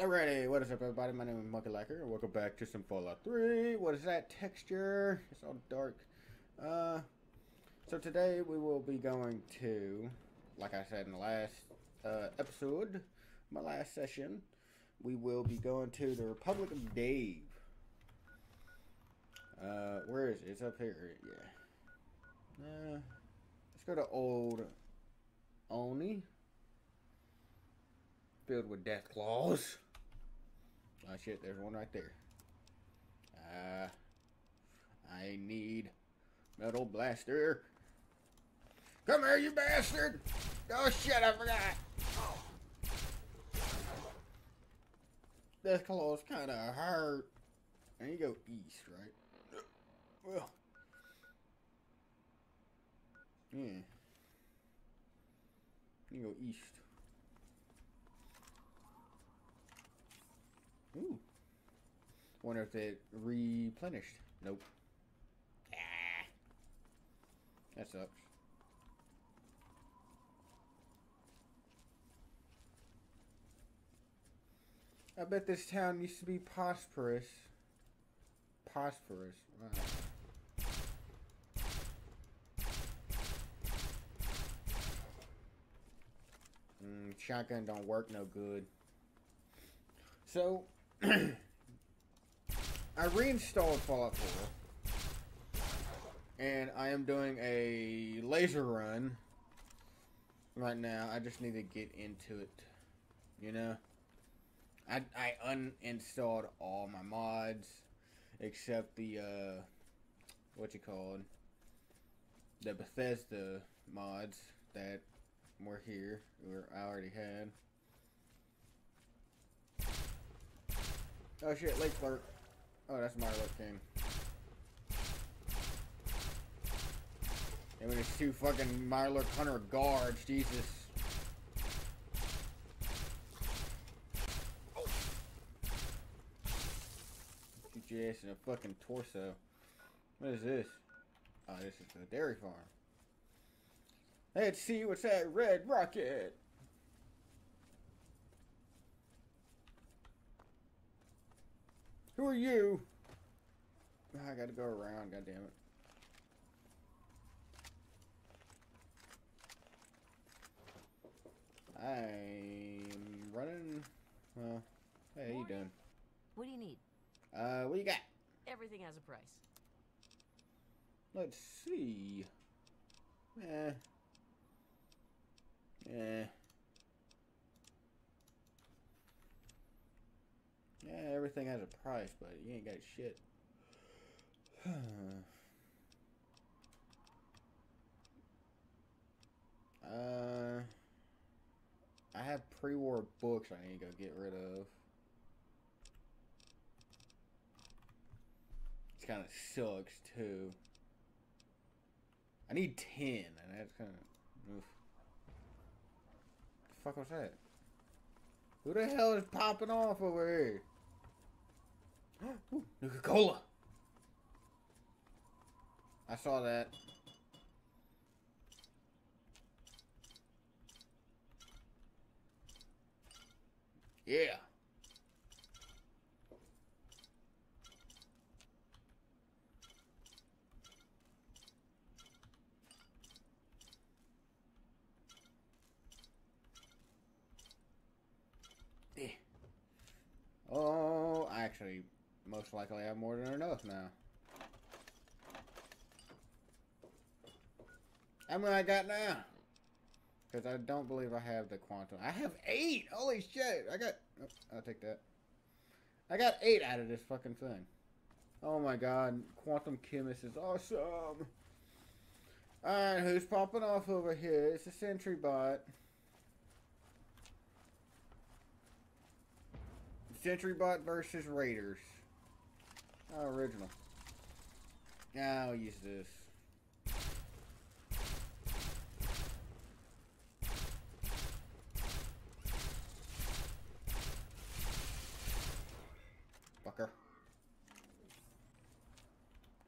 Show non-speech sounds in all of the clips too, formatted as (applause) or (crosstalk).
Alrighty, what is up everybody? My name is Monkey Liker and welcome back to some Fallout 3. What is that texture? It's all dark. Uh, so today we will be going to, like I said in the last uh, episode, my last session, we will be going to the Republic of Dave. Uh, where is it? It's up here, yeah. Uh, let's go to Old Olney filled with Deathclaws. Oh shit, there's one right there. Uh, I need metal blaster. Come here, you bastard! Oh shit, I forgot. Deathclaws kind of hurt. And you go east, right? Well, yeah. You go east. Ooh. Wonder if it replenished. Nope. Ah. That sucks. I bet this town used to be prosperous. Prosperous. Wow. Mm, shotgun don't work no good. So, (clears throat) I reinstalled Fallout 4, and I am doing a laser run right now. I just need to get into it, you know? I, I uninstalled all my mods, except the, uh, what you call it, the Bethesda mods that were here, or I already had. Oh shit, lake flirt. Oh, that's Mirelurk King. And when it's two fucking Mirelurk Hunter guards, Jesus. Ass in a fucking torso. What is this? Oh, this is the dairy farm. Let's see what's that red rocket. Who are you? I gotta go around, God damn it. I'm running. Well, hey, how you doing? What do you need? Uh, what you got? Everything has a price. Let's see. Eh. Eh. Yeah, everything has a price, but you ain't got shit. (sighs) uh, I have pre-war books I need to go get rid of. It kind of sucks too. I need ten, and that's kind of. Oof. The fuck was that? Who the hell is popping off over here? Ooh, Nuka-Cola. I saw that. Yeah. Eh. Oh, actually, likely have more than enough now. How many I got now? Because I don't believe I have the quantum. I have eight! Holy shit! I got... I'll take that. I got eight out of this fucking thing. Oh my god. Quantum Chemist is awesome! Alright, who's popping off over here? It's a Sentry Bot. Sentry Bot versus Raiders. Oh, original. Now I'll use this. Fucker.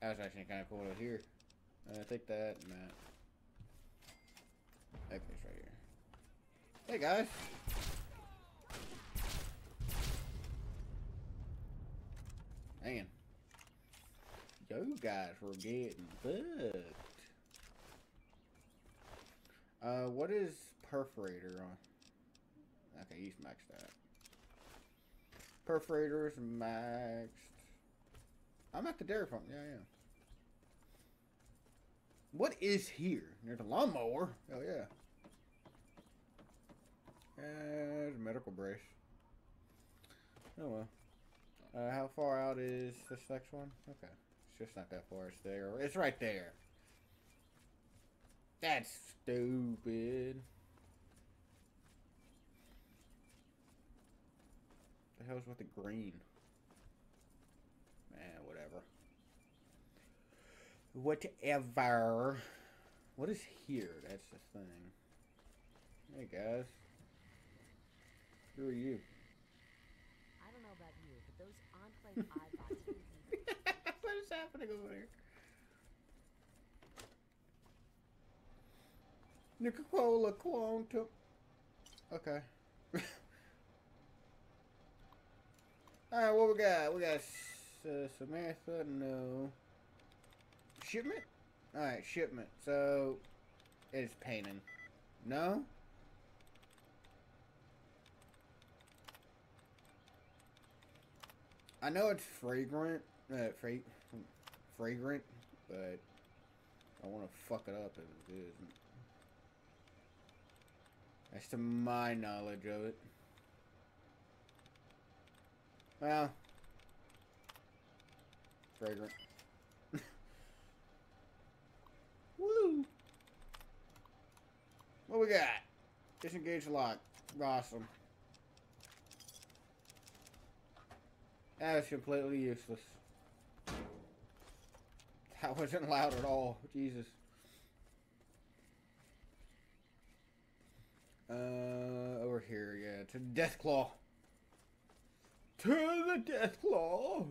That was actually kind of cool over here. Uh, take that and that. That place right here. Hey guys! Hanging. Those guys were getting fucked. Uh, what is perforator on? Okay, he's maxed out. Perforator is maxed. I'm at the dairy farm. Yeah, am. What is here? There's a lawnmower. Oh yeah. And a medical brace. Oh well. Uh, how far out is this next one? Okay. It's just not that far. It's there. It's right there. That's stupid. The hell's with the green? Man, whatever. Whatever. What is here? That's the thing. Hey guys. Who are you? I don't know about you, but those enclave (laughs) Eyebots really what is happening over there? Nuka-Cola Quantum. Okay. (laughs) Alright, what we got? We got uh, Samantha, no. Shipment? Alright, shipment. So, it's painting. No? I know it's fragrant, uh, fra fragrant, but I want to fuck it up if it isn't. That's to my knowledge of it. Well, fragrant. (laughs) Woo! What we got? Disengage lock. Awesome. That is completely useless. That wasn't loud at all. Jesus. Uh, over here, yeah, to Deathclaw. To the Deathclaw.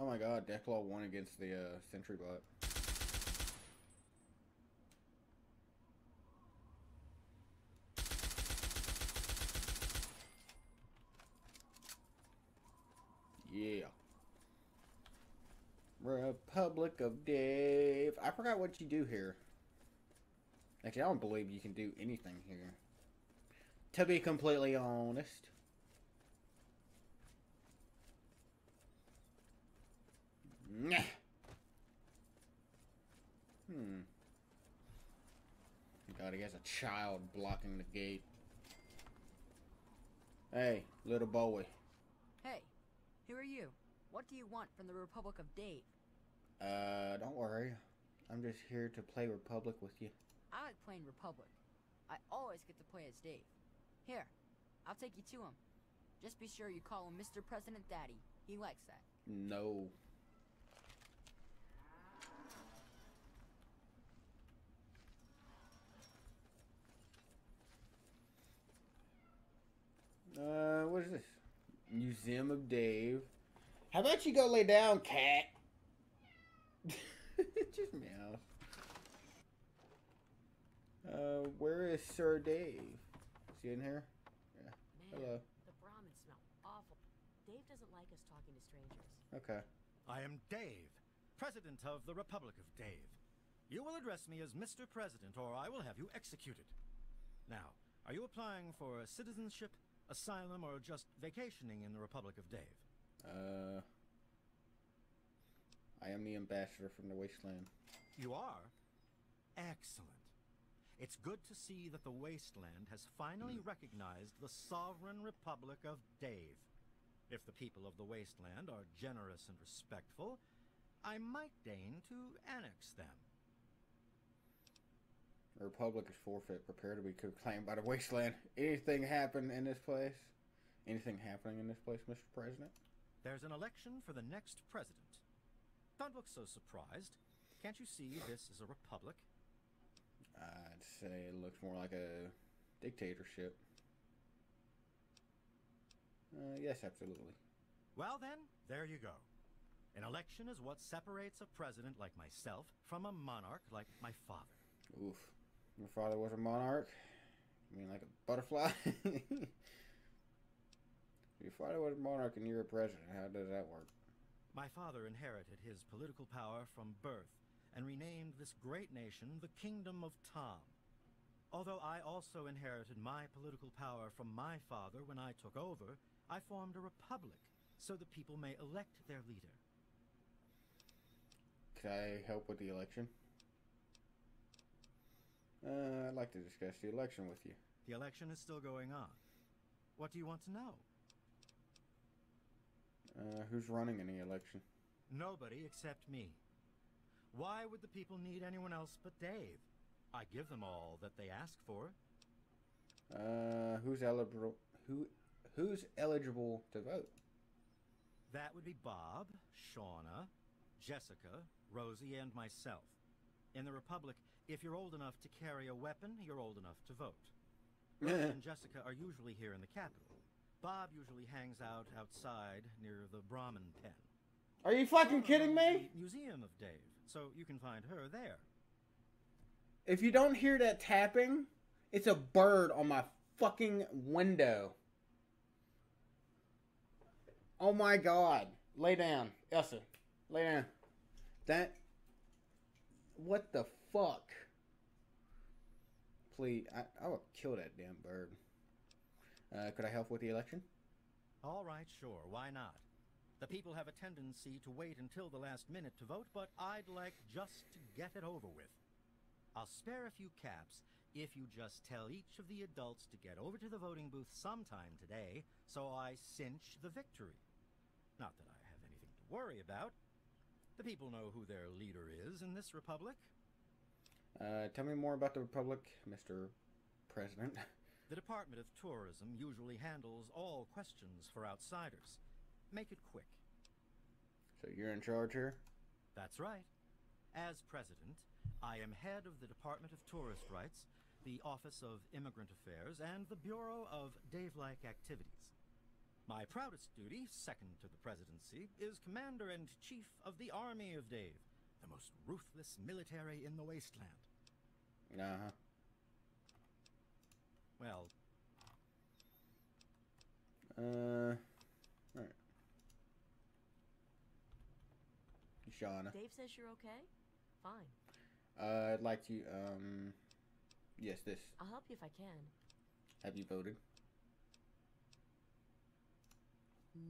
Oh my god, Deathclaw won against the uh, Sentry Bot. Yeah. Republic of Dave. I forgot what you do here. Actually, I don't believe you can do anything here. To be completely honest. Nah. Hmm. God, he has a child blocking the gate. Hey, little boy. Hey, who are you? What do you want from the Republic of Dave? Uh, don't worry. I'm just here to play Republic with you. I like playing Republic. I always get to play as Dave. Here, I'll take you to him. Just be sure you call him Mr. President Daddy. He likes that. No. Uh, what is this? Museum of Dave. How about you go lay down, cat? (laughs) Just meow. Uh, where is Sir Dave? Is he in here? Yeah. Man, Hello. the Brahmins smell awful. Dave doesn't like us talking to strangers. Okay. I am Dave, President of the Republic of Dave. You will address me as Mr. President, or I will have you executed. Now, are you applying for a citizenship, asylum, or just vacationing in the Republic of Dave? Uh, I am the ambassador from the wasteland. You are? Excellent. It's good to see that the wasteland has finally hmm. recognized the sovereign Republic of Dave. If the people of the wasteland are generous and respectful, I might deign to annex them. The Republic is forfeit. Prepare to be claimed by the wasteland. Anything happen in this place? Anything happening in this place, Mr. President? There's an election for the next president. Don't look so surprised. Can't you see this is a republic? I'd say it looks more like a dictatorship. Uh, yes, absolutely. Well, then, there you go. An election is what separates a president like myself from a monarch like my father. Oof. Your father was a monarch? You mean like a butterfly? (laughs) Your father was a monarch and you're a president. How does that work? My father inherited his political power from birth and renamed this great nation the Kingdom of Tom. Although I also inherited my political power from my father when I took over, I formed a republic so the people may elect their leader. Can I help with the election? Uh, I'd like to discuss the election with you. The election is still going on. What do you want to know? Uh, who's running in the election? Nobody except me. Why would the people need anyone else but Dave? I give them all that they ask for. Uh, who's eligible? Who, who's eligible to vote? That would be Bob, Shauna, Jessica, Rosie, and myself. In the Republic, if you're old enough to carry a weapon, you're old enough to vote. (laughs) Rosie and Jessica are usually here in the capital. Bob usually hangs out outside near the Brahmin pen. Are you fucking kidding me? Museum of Dave, so you can find her there. If you don't hear that tapping, it's a bird on my fucking window. Oh my god. Lay down. Elsa, lay down. That. What the fuck? Please, I, I will kill that damn bird. Uh, could I help with the election? All right, sure, why not? The people have a tendency to wait until the last minute to vote, but I'd like just to get it over with. I'll spare a few caps if you just tell each of the adults to get over to the voting booth sometime today, so I cinch the victory. Not that I have anything to worry about. The people know who their leader is in this republic. Uh, tell me more about the Republic, Mr. President. (laughs) The Department of Tourism usually handles all questions for outsiders. Make it quick. So you're in charge here? That's right. As president, I am head of the Department of Tourist Rights, the Office of Immigrant Affairs, and the Bureau of Dave-like Activities. My proudest duty, second to the presidency, is Commander and Chief of the Army of Dave, the most ruthless military in the wasteland. Uh-huh. Well, Uh, alright. Shauna. Dave says you're okay? Fine. Uh, I'd like to, um, yes, this. I'll help you if I can. Have you voted?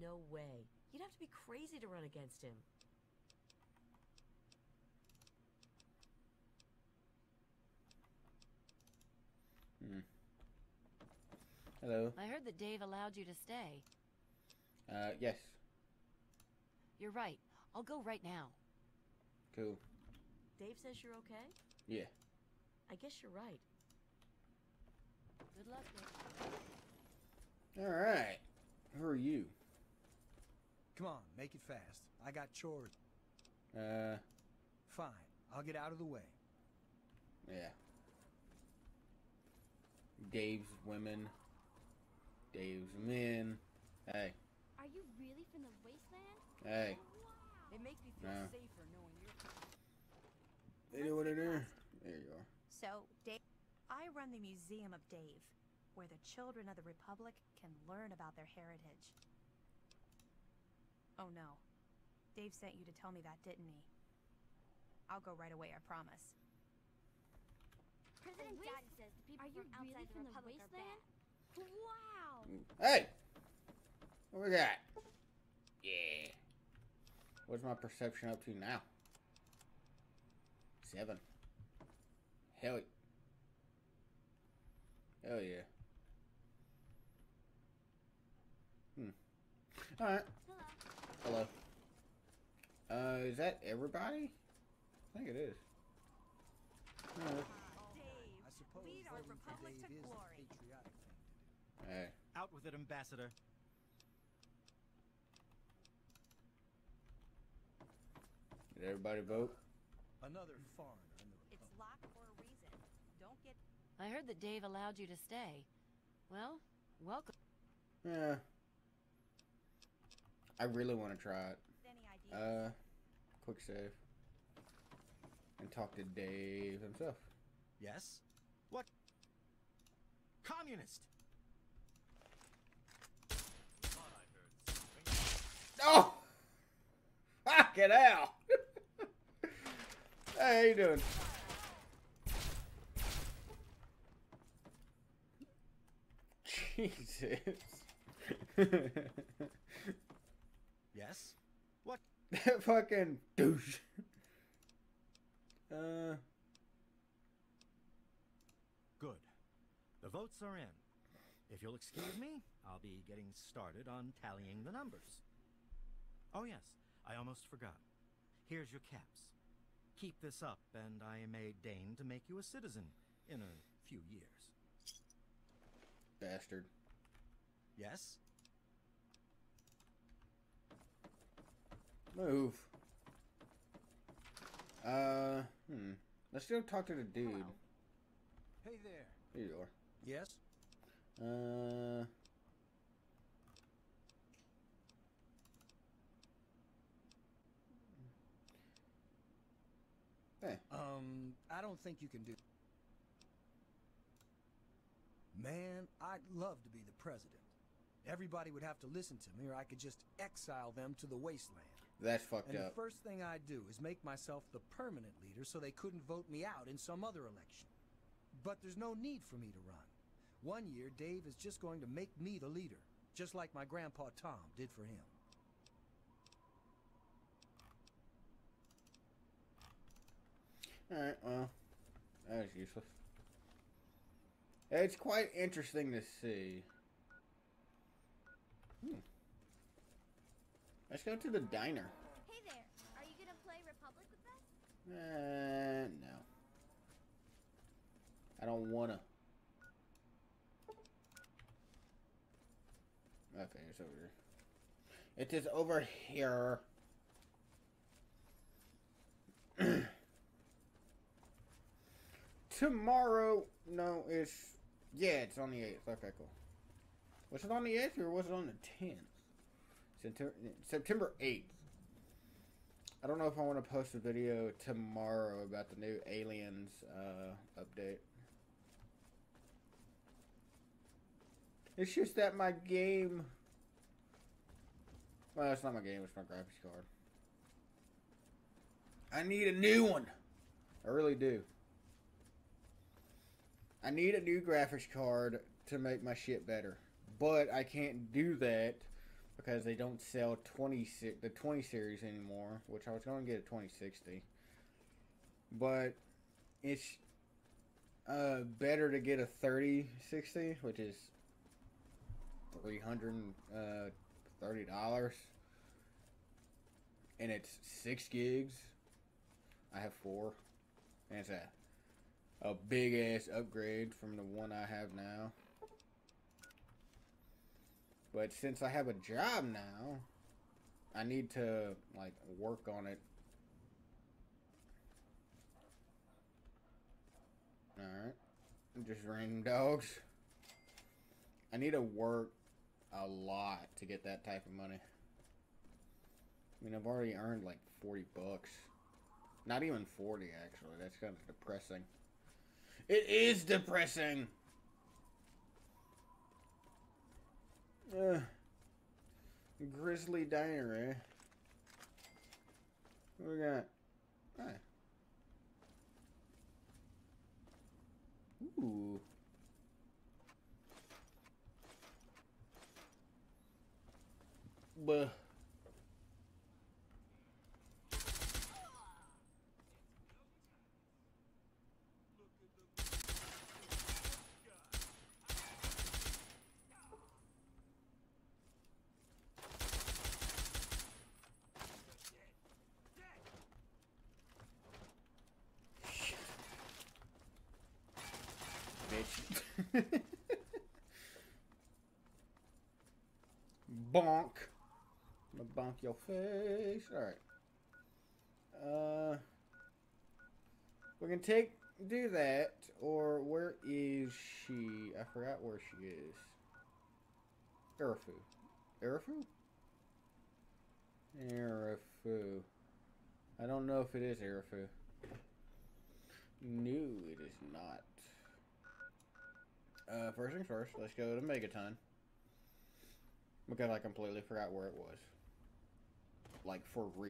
No way. You'd have to be crazy to run against him. Hello. I heard that Dave allowed you to stay. Uh, yes. You're right. I'll go right now. Cool. Dave says you're okay? Yeah. I guess you're right. Good luck, Alright. Who are you? Come on, make it fast. I got chores. Uh, Fine, I'll get out of the way. yeah. Dave's women. Dave's men. Hey. Are you really from the wasteland? Hey. It makes me feel No. safer knowing you're. They do what they do. There you are. So, Dave, I run the Museum of Dave, where the children of the Republic can learn about their heritage. Oh no. Dave sent you to tell me that, didn't he? I'll go right away, I promise. President waste- Daddy says the people Are you from really outside from the the Republic wasteland? are bad. Wow. Hey! What we got? Yeah. What's my perception up to now? Seven. Hell yeah. Hell yeah. Hmm. Alright. Hello. Hello. Uh, is that everybody? I think it is. Uh, Dave, I suppose lead our voting for republic Dave to is the glory. patriotic thing to do. hey. out with it, Ambassador. Did everybody vote? Another foreigner in the it's locked for a reason. Don't get I heard that Dave allowed you to stay. Well, welcome. Yeah. I really want to try it. any ideas. Uh, quick save. And talk to Dave himself. Yes? What? Communist! Oh! (laughs) Get out! (laughs) hey, how you doing? Jesus. (laughs) Yes? What? that fucking douche. Uh, Good. The votes are in. If you'll excuse me, I'll be getting started on tallying the numbers. Oh, yes, I almost forgot. Here's your caps. Keep this up, and I may deign to make you a citizen in a few years. bastard. Yes? Move. Uh, hmm. Let's go talk to the dude. Hey there. Here you are. Yes? Uh. Hey, Um, I don't think you can do. Man, I'd love to be the president. Everybody would have to listen to me, or I could just exile them to the wasteland. that's fucked And the first thing I'd do is make myself the permanent leader so they couldn't vote me out in some other election. But there's no need for me to run. One year, Dave is just going to make me the leader, just like my grandpa Tom did for him. Alright, well, that was useless. It's quite interesting to see. Hmm. Let's go to the diner. Hey there. Are you gonna play Republic with us? Uh, no. I don't wanna. Okay, it's over here. It is over here. (clears throat) Tomorrow, no, it's yeah, it's on the eighth. Okay, cool. Was it on the eighth or was it on the tenth? September eighth. I don't know if I want to post a video tomorrow about the new Aliens uh, update. It's just that my game. Well, it's not my game, it's my graphics card. I need a new one. I really do. I need a new graphics card to make my shit better. But I can't do that because they don't sell 20 the 20 series anymore, which I was going to get a 2060. But it's uh, better to get a 3060, which is $330 and it's 6 gigs. I have 4. And it's a a big ass upgrade from the one I have now. But since I have a job now, I need to like work on it. Alright. Just random dogs. I need to work a lot to get that type of money. I mean, I've already earned like 40 bucks. Not even 40, actually. That's kind of depressing. It is depressing. Uh, Grizzly Diner, eh? What we got? Hi. Ooh. Buh. Bitch. (laughs) bonk. I'm gonna bonk your face. Alright. Uh we can take do that, or where is she? I forgot where she is. Arefu. Arefu? Arefu. I don't know if it is Arefu. No, it is not. Uh, first things first, let's go to Megaton. Because I completely forgot where it was. Like, for real.